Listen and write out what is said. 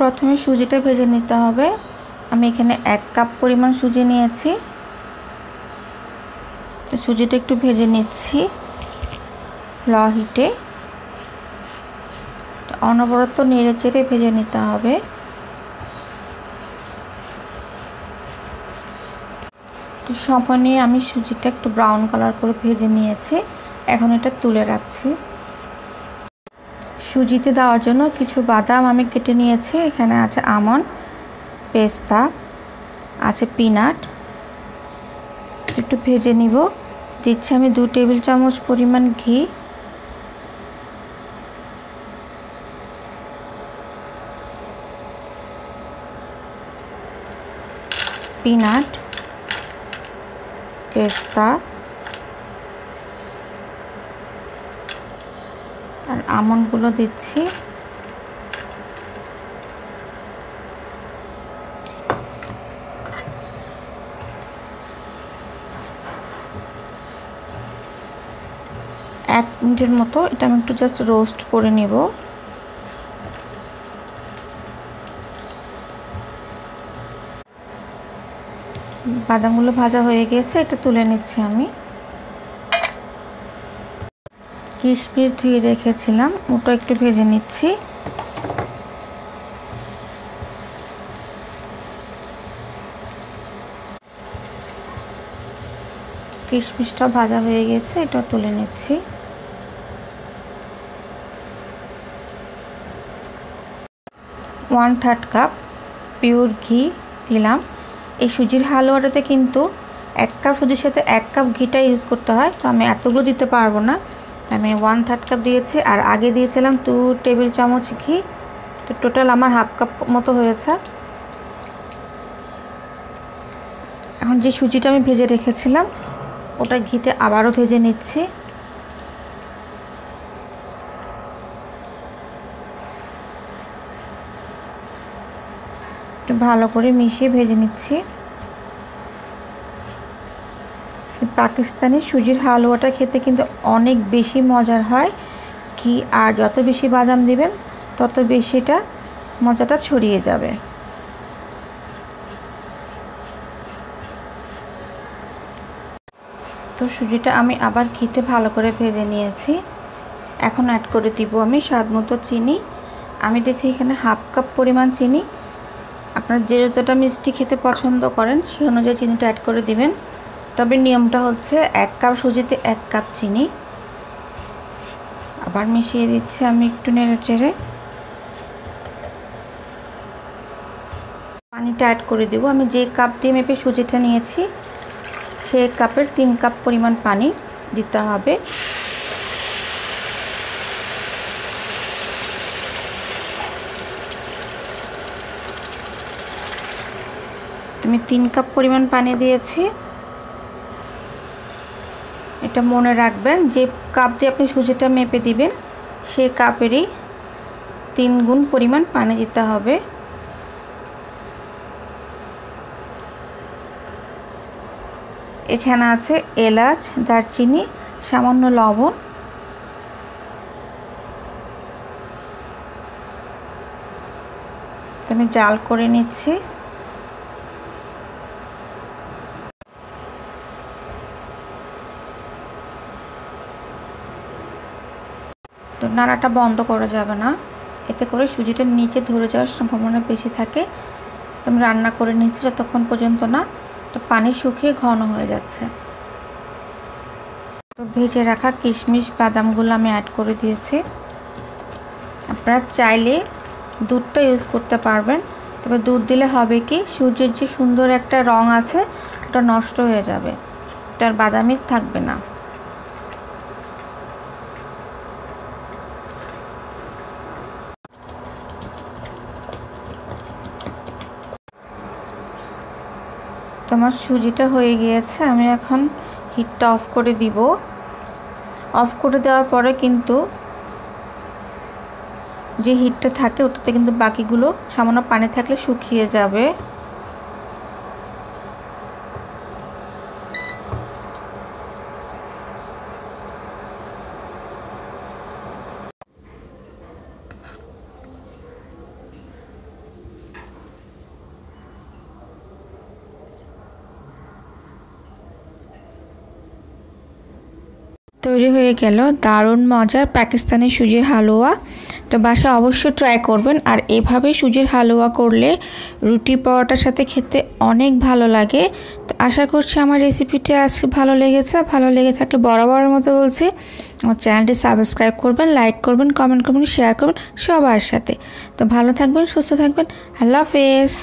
প্রথমে সুজিটা ভেজে নিতে হবে। আমি এখানে এক কাপ পরিমাণ সুজি নিয়েছি। তো সুজিটা একটু ভেজে নিচ্ছি ল হিটে। অনবরত নেড়ে চেড়ে ভেজে নিতে হবে। তো সময় নিয়ে আমি সুজিটা একটু ব্রাউন কালার করে ভেজে নিয়েছি। এখন এটা তুলে রাখছি। সুজিতে দেওয়ার জন্য কিছু বাদাম আমি কেটে নিয়েছি। এখানে আছে আমন, পেস্তা, আছে পিনাট। একটু ভেজে নিব। দিচ্ছি আমি দু টেবিল চামচ পরিমাণ ঘি। পিনাট, পেস্তা আর আমন্ডগুলো দিচ্ছি। এক মিনিটের মতো এটা আমি একটু জাস্ট রোস্ট করে নেব। বাদামগুলো ভাজা হয়ে গেছে, এটা তুলে নিচ্ছি আমি। কিশমিশ ধুয়ে রেখেছিলাম, ওটা একটু ভেজে নিচ্ছি। কিশমিশটা ভাজা হয়ে গেছে, এটা তুলে নিচ্ছি। ওয়ান থার্ড কাপ পিওর ঘি দিলাম। এই সুজির হালুয়াটাতে কিন্তু এক কাপ সুজির সাথে এক কাপ ঘিটা ইউজ করতে হয়, তো আমি এতগুলো দিতে পারব না। আমি ওয়ান থার্ড কাপ দিয়েছি, আর আগে দিয়েছিলাম টু টেবিল চামচ ঘি। তো টোটাল আমার হাফ কাপ মতো হয়েছে। এখন যে সুজিটা আমি ভেজে রেখেছিলাম, ওটা ঘিতে আবারও ভেজে নিচ্ছি। ভালো করে মিশিয়ে ভেজে নিচ্ছি। পাকিস্তানি সুজির হালুয়াটা খেতে কিন্তু অনেক বেশি মজার হয়। কি আর যত বেশি বাদাম দিবেন, তত বেশিটা মজাটা ছড়িয়ে যাবে। তো সুজিটা আমি আবার ঘিতে ভালো করে ভেজে নিয়েছি। এখন অ্যাড করে দিব আমি স্বাদ মতো চিনি। আমি দিচ্ছি এখানে হাফ কাপ পরিমাণ চিনি। আপনার যে যতটা মিষ্টি খেতে পছন্দ করেন, সেই অনুযায়ী চিনিটা অ্যাড করে দিবেন। তবে নিয়মটা হচ্ছে এক কাপ সুজিতে এক কাপ চিনি। আবার মিশিয়ে দিচ্ছি আমি একটু নেড়ে চেড়ে পানিটা অ্যাড করে দেবো। আমি যে কাপ দিয়ে মেপে সুজিটা নিয়েছি, সে কাপের তিন কাপ পরিমাণ পানি দিতে হবে। আমি তিন কাপ পরিমাণ পানি দিয়েছি। এটা মনে রাখবেন যে কাপ দিয়ে আপনি সুজিটা মেপে দিবেন সেই কাপেরই তিন গুণ পরিমাণ পানি দিতে হবে। এখানে আছে এলাচ, দারচিনি, সামান্য লবণ। আমি জাল করে নিচ্ছি। তো নাড়াটা বন্ধ করা যাবে না। এতে করে সুজিটা নিচে ধরে যাওয়ার সম্ভাবনা বেশি থাকে। তো আমি রান্না করে নিচ্ছি যতক্ষণ পর্যন্ত না। তো পানি শুকিয়ে ঘন হয়ে যাচ্ছে। তো ভেজে রাখা কিশমিশ, বাদামগুলো আমি অ্যাড করে দিয়েছি। আপনারা চাইলে দুধটা ইউজ করতে পারবেন। তবে দুধ দিলে হবে কি, সূর্যের যে সুন্দর একটা রং আছে, ওটা নষ্ট হয়ে যাবে। ওটার বাদামি থাকবে না। তোমার সুজিটা হয়ে গিয়েছে, আমি এখন হিটটা অফ করে দিব। অফ করে দেওয়ার পরে কিন্তু যে হিটটা থাকে, ওটাতে কিন্তু বাকিগুলো সামান্য পানি থাকলে শুকিয়ে যাবে। তৈরি হয়ে গেল। দারুণ মজার পাকিস্তানি সুজির হালুয়া। তো বাসা অবশ্যই ট্রাই করবেন। আর এভাবে সুজির হালুয়া করলে রুটি পরোটার সাথে খেতে অনেক ভালো লাগে। তো আশা করছি আমার রেসিপিটি আজকে ভালো লেগেছে। ভালো লেগে থাকলে বড় মতো বলছি, আমার চ্যানেলটি সাবস্ক্রাইব করবেন লাইক করবেন কমেন্ট করবেন শেয়ার করবেন সবার সাথে। তো ভালো থাকবেন, সুস্থ থাকবেন। আল্লাহ হাফেজ।